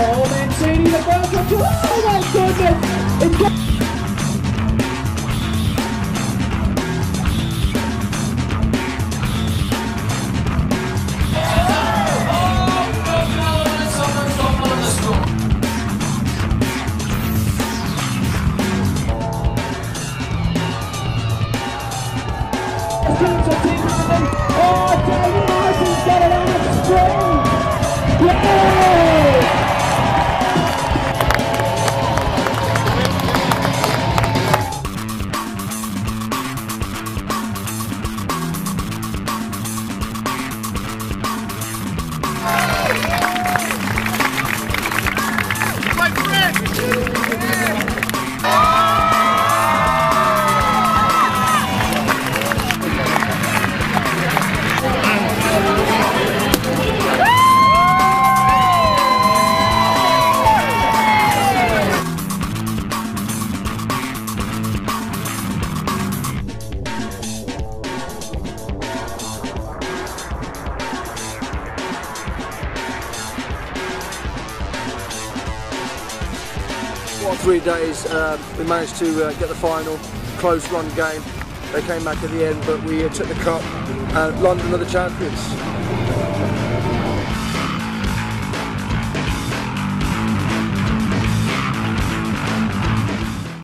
Oh Mancini, the goalkeeper! Oh my goodness! It's Oh, Three days um, we managed to uh, get the final, close run game. They came back at the end, but we uh, took the cup and London are the champions.